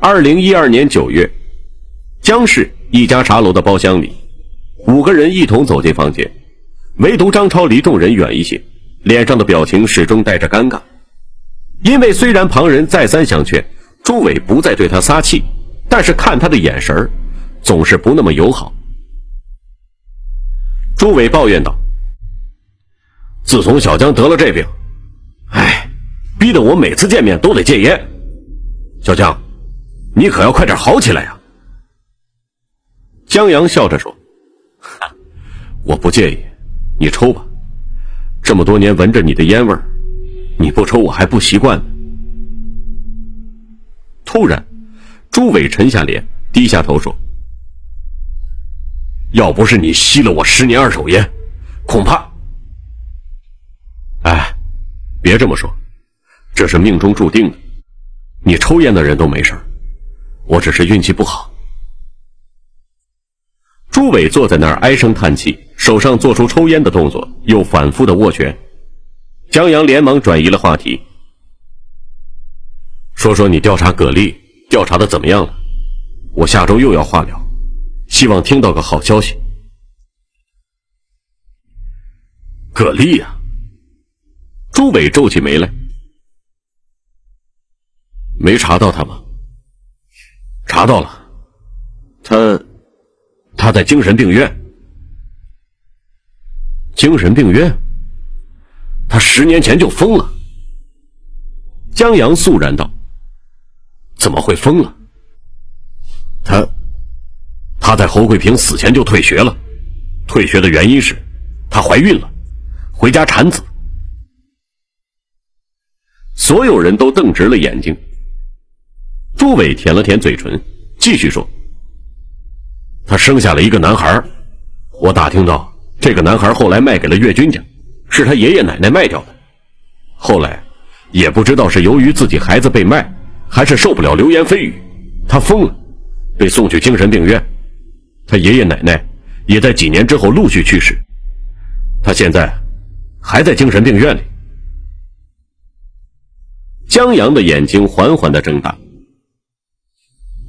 二零一二年九月，江市一家茶楼的包厢里，五个人一同走进房间，唯独张超离众人远一些，脸上的表情始终带着尴尬。因为虽然旁人再三相劝，朱伟不再对他撒气，但是看他的眼神总是不那么友好。朱伟抱怨道：“自从小江得了这病，哎，逼得我每次见面都得戒烟。小江。”你可要快点好起来呀！江阳笑着说：“我不介意，你抽吧。这么多年闻着你的烟味儿，你不抽我还不习惯呢。”突然，朱伟沉下脸，低下头说：“要不是你吸了我十年二手烟，恐怕……哎，别这么说，这是命中注定的。你抽烟的人都没事儿。”我只是运气不好。朱伟坐在那儿唉声叹气，手上做出抽烟的动作，又反复的握拳。江阳连忙转移了话题，说说你调查葛丽调查的怎么样了？我下周又要化疗，希望听到个好消息。葛丽呀，朱伟皱起眉来，没查到他吗？查到了，他他在精神病院。精神病院，他十年前就疯了。江阳肃然道：“怎么会疯了？他他在侯桂平死前就退学了，退学的原因是她怀孕了，回家产子。”所有人都瞪直了眼睛。朱伟舔了舔嘴唇，继续说：“他生下了一个男孩，我打听到这个男孩后来卖给了岳军家，是他爷爷奶奶卖掉的。后来也不知道是由于自己孩子被卖，还是受不了流言蜚语，他疯了，被送去精神病院。他爷爷奶奶也在几年之后陆续去世，他现在还在精神病院里。”江阳的眼睛缓缓的睁大。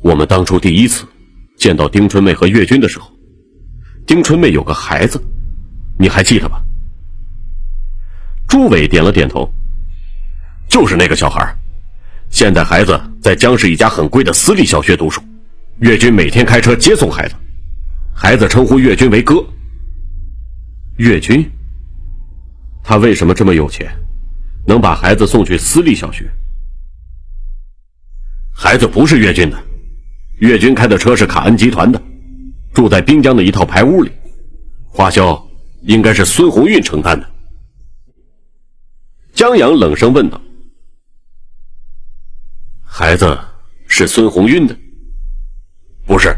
我们当初第一次见到丁春妹和岳军的时候，丁春妹有个孩子，你还记得吧？朱伟点了点头，就是那个小孩。现在孩子在江市一家很贵的私立小学读书，岳军每天开车接送孩子，孩子称呼岳军为哥。岳军，他为什么这么有钱，能把孩子送去私立小学？孩子不是岳军的。岳军开的车是卡恩集团的，住在滨江的一套排屋里，花销应该是孙红运承担的。江阳冷声问道：“孩子是孙红运的？不是，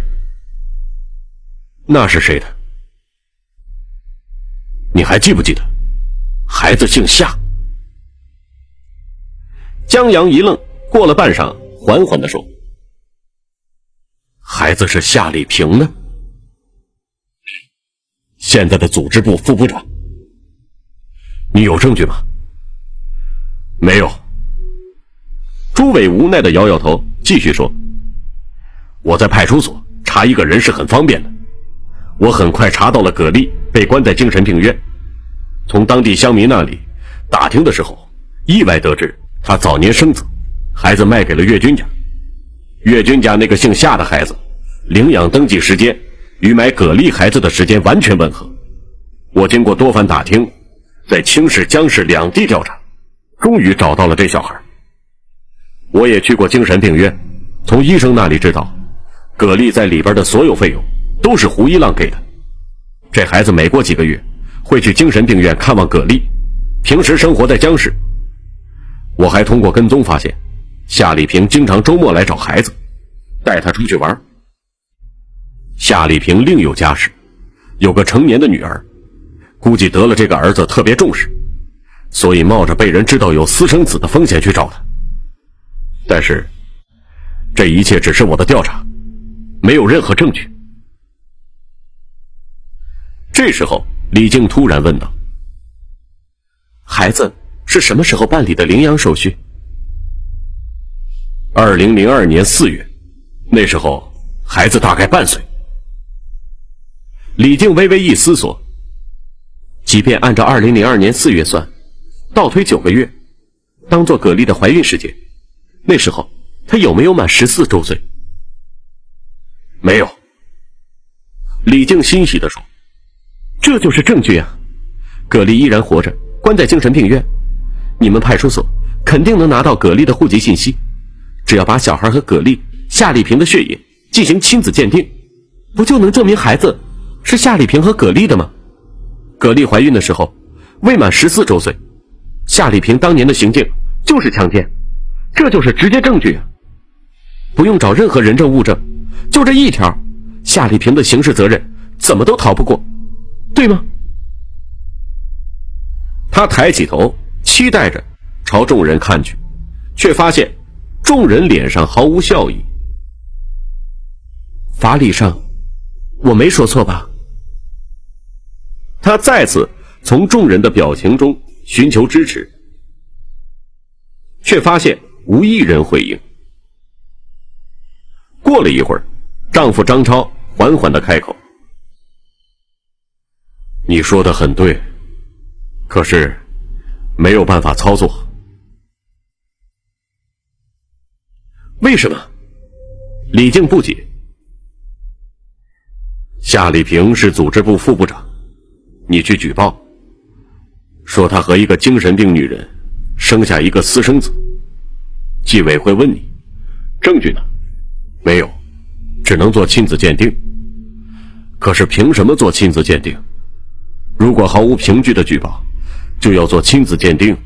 那是谁的？你还记不记得？孩子姓夏。”江阳一愣，过了半晌，缓缓的说。孩子是夏丽萍的，现在的组织部副部长。你有证据吗？没有。朱伟无奈的摇摇头，继续说：“我在派出所查一个人是很方便的，我很快查到了葛丽被关在精神病院。从当地乡民那里打听的时候，意外得知她早年生子，孩子卖给了岳军家。”岳军家那个姓夏的孩子，领养登记时间与买葛丽孩子的时间完全吻合。我经过多番打听，在青市、江市两地调查，终于找到了这小孩。我也去过精神病院，从医生那里知道，葛丽在里边的所有费用都是胡一浪给的。这孩子每过几个月会去精神病院看望葛丽，平时生活在江市。我还通过跟踪发现。夏丽萍经常周末来找孩子，带他出去玩。夏丽萍另有家室，有个成年的女儿，估计得了这个儿子特别重视，所以冒着被人知道有私生子的风险去找他。但是，这一切只是我的调查，没有任何证据。这时候，李静突然问道：“孩子是什么时候办理的领养手续？”二零零二年四月，那时候孩子大概半岁。李靖微微一思索，即便按照二零零二年四月算，倒推九个月，当做葛丽的怀孕时间，那时候她有没有满十四周岁？没有。李靖欣喜地说：“这就是证据啊！葛丽依然活着，关在精神病院。你们派出所肯定能拿到葛丽的户籍信息，只要把小孩和葛丽、夏丽萍的血液进行亲子鉴定，不就能证明孩子是夏丽萍和葛丽的吗？葛丽怀孕的时候未满十四周岁，夏丽萍当年的行径就是强奸，这就是直接证据啊！不用找任何人证物证，就这一条。”夏丽萍的刑事责任怎么都逃不过，对吗？他抬起头，期待着朝众人看去，却发现众人脸上毫无笑意。法理上，我没说错吧？他再次从众人的表情中寻求支持，却发现无一人回应。过了一会儿。丈夫张超缓缓的开口：“你说的很对，可是没有办法操作。为什么？”李静不解。夏丽萍是组织部副部长，你去举报，说她和一个精神病女人生下一个私生子，纪委会问你，证据呢？没有。只能做亲子鉴定，可是凭什么做亲子鉴定？如果毫无凭据的举报，就要做亲子鉴定，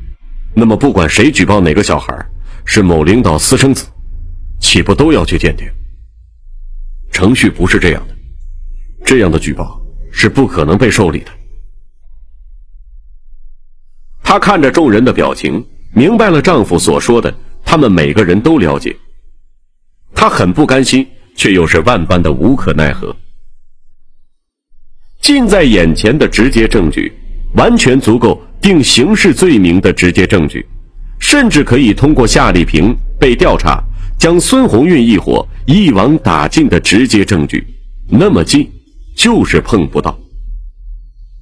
那么不管谁举报哪个小孩是某领导私生子，岂不都要去鉴定？程序不是这样的，这样的举报是不可能被受理的。她看着众人的表情，明白了丈夫所说的，他们每个人都了解。她很不甘心。却又是万般的无可奈何。近在眼前的直接证据，完全足够定刑事罪名的直接证据，甚至可以通过夏丽萍被调查，将孙红运一伙一网打尽的直接证据，那么近，就是碰不到。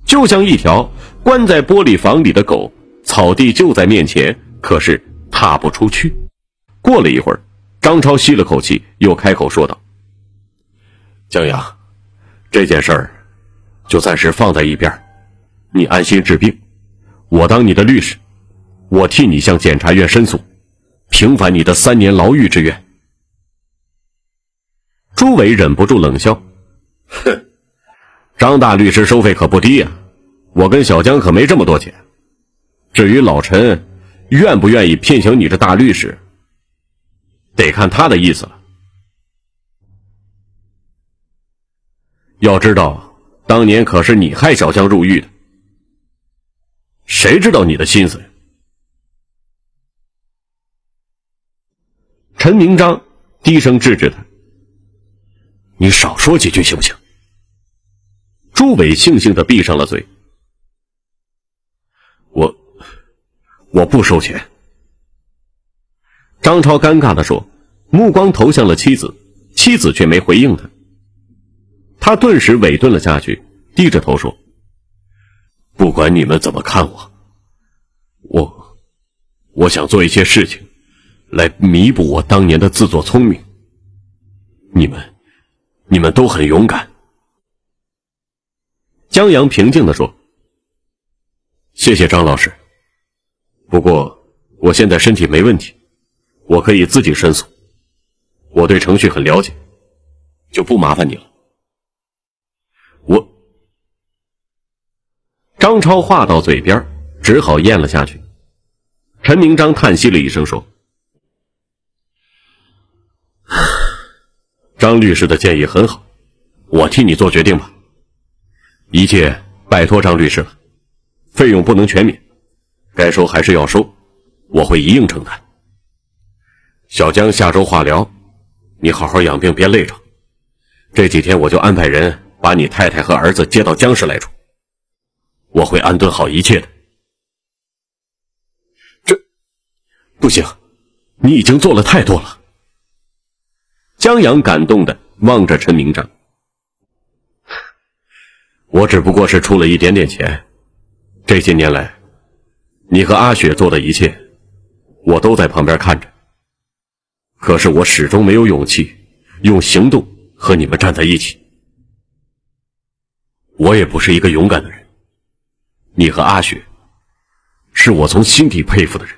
就像一条关在玻璃房里的狗，草地就在面前，可是踏不出去。过了一会儿，张超吸了口气，又开口说道。江阳，这件事儿就暂时放在一边，你安心治病，我当你的律师，我替你向检察院申诉，平反你的三年牢狱之冤。朱伟忍不住冷笑：“哼，张大律师收费可不低呀，我跟小江可没这么多钱。至于老陈愿不愿意聘请你这大律师，得看他的意思了。”要知道，当年可是你害小江入狱的，谁知道你的心思？陈明章低声制止他：“你少说几句行不行？”朱伟悻悻的闭上了嘴：“我我不收钱。”张超尴尬的说，目光投向了妻子，妻子却没回应他。他顿时委顿了下去，低着头说：“不管你们怎么看我，我，我想做一些事情，来弥补我当年的自作聪明。你们，你们都很勇敢。”江阳平静的说：“谢谢张老师。不过我现在身体没问题，我可以自己申诉。我对程序很了解，就不麻烦你了。”我，张超话到嘴边，只好咽了下去。陈明章叹息了一声，说：“张律师的建议很好，我替你做决定吧。一切拜托张律师了，费用不能全免，该收还是要收，我会一应承担。小江下周化疗，你好好养病，别累着。这几天我就安排人。”把你太太和儿子接到江氏来住，我会安顿好一切的。这不行，你已经做了太多了。江阳感动的望着陈明章：“我只不过是出了一点点钱，这些年来，你和阿雪做的一切，我都在旁边看着。可是我始终没有勇气用行动和你们站在一起。我也不是一个勇敢的人。你和阿雪，是我从心底佩服的人。”